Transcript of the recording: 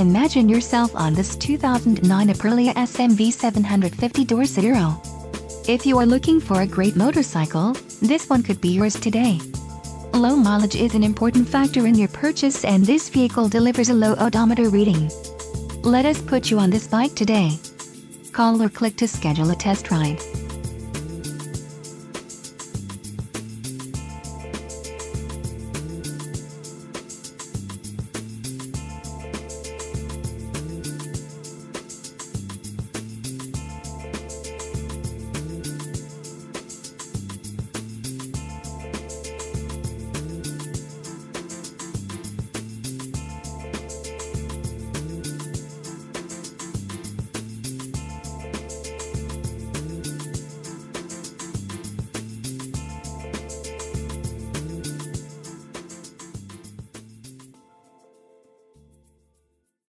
Imagine yourself on this 2009 Aprilia SMV 750 Dorsoduro. If you are looking for a great motorcycle, this one could be yours today. Low mileage is an important factor in your purchase and this vehicle delivers a low odometer reading. Let us put you on this bike today. Call or click to schedule a test ride.